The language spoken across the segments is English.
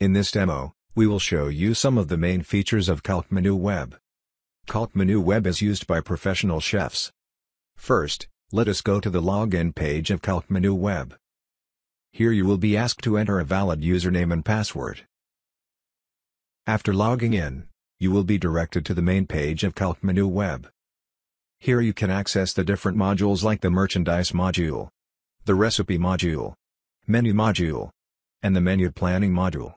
In this demo, we will show you some of the main features of Calc Menu Web. Calc Menu Web is used by professional chefs. First, let us go to the login page of Calc Menu Web. Here you will be asked to enter a valid username and password. After logging in, you will be directed to the main page of Calc Menu Web. Here you can access the different modules like the Merchandise module, the Recipe module, Menu module, and the Menu Planning module.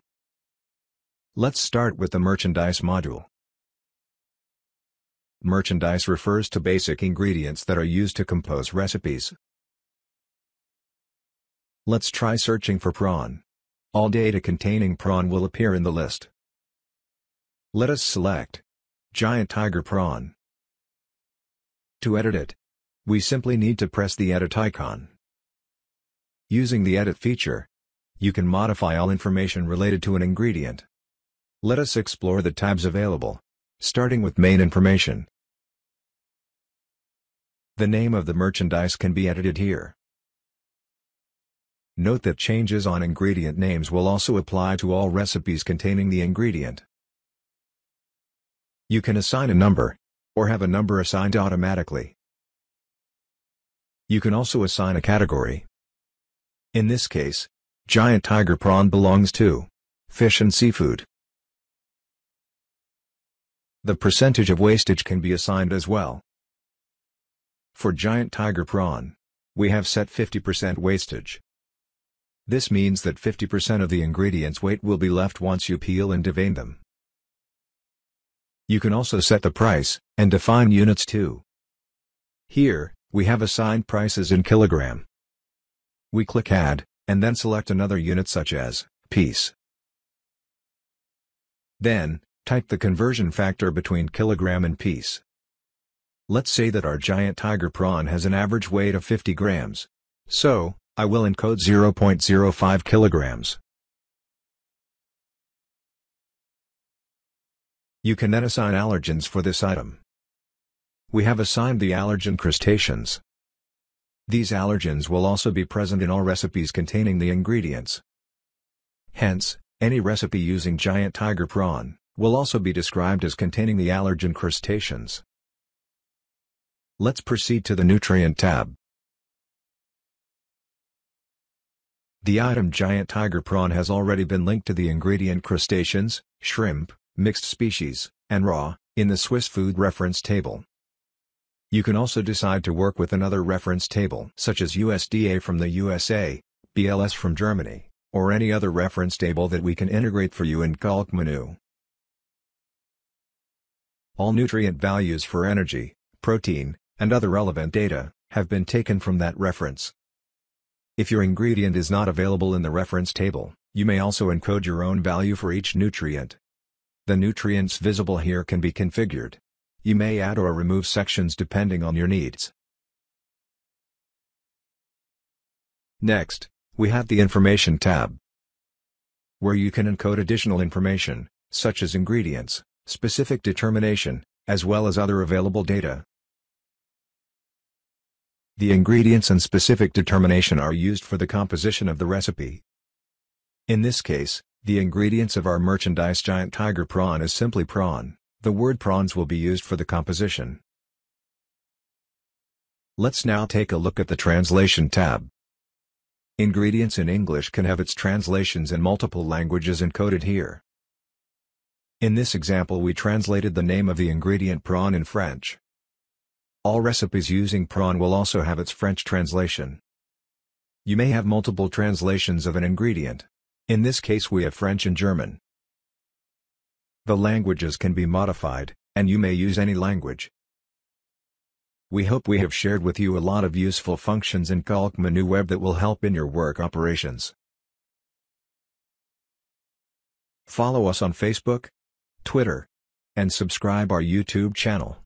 Let's start with the Merchandise module. Merchandise refers to basic ingredients that are used to compose recipes. Let's try searching for prawn. All data containing prawn will appear in the list. Let us select Giant Tiger Prawn. To edit it, we simply need to press the Edit icon. Using the Edit feature, you can modify all information related to an ingredient. Let us explore the tabs available, starting with Main Information. The name of the merchandise can be edited here. Note that changes on ingredient names will also apply to all recipes containing the ingredient. You can assign a number, or have a number assigned automatically. You can also assign a category. In this case, giant tiger prawn belongs to fish and seafood. The percentage of wastage can be assigned as well. For giant tiger prawn, we have set 50% wastage. This means that 50% of the ingredients weight will be left once you peel and devein them. You can also set the price, and define units too. Here, we have assigned prices in kilogram. We click Add, and then select another unit such as, piece. Then, type the conversion factor between kilogram and piece. Let's say that our giant tiger prawn has an average weight of 50 grams. So, I will encode 0.05 kilograms. You can then assign allergens for this item. We have assigned the allergen crustaceans. These allergens will also be present in all recipes containing the ingredients. Hence, any recipe using giant tiger prawn will also be described as containing the allergen crustaceans. Let's proceed to the Nutrient tab. The item giant tiger prawn has already been linked to the ingredient crustaceans, shrimp, mixed species, and raw, in the Swiss food reference table. You can also decide to work with another reference table such as USDA from the USA, BLS from Germany, or any other reference table that we can integrate for you in Calc Menu. All nutrient values for energy, protein, and other relevant data, have been taken from that reference. If your ingredient is not available in the reference table, you may also encode your own value for each nutrient. The nutrients visible here can be configured. You may add or remove sections depending on your needs. Next, we have the Information tab, where you can encode additional information, such as ingredients, specific determination, as well as other available data. The ingredients and specific determination are used for the composition of the recipe. In this case, the ingredients of our merchandise giant tiger prawn is simply prawn, the word prawns will be used for the composition. Let's now take a look at the Translation tab. Ingredients in English can have its translations in multiple languages encoded here. In this example we translated the name of the ingredient prawn in French. All recipes using prawn will also have its French translation. You may have multiple translations of an ingredient. In this case we have French and German. The languages can be modified, and you may use any language. We hope we have shared with you a lot of useful functions in Calc Menu Web that will help in your work operations. Follow us on Facebook, Twitter, and subscribe our YouTube channel.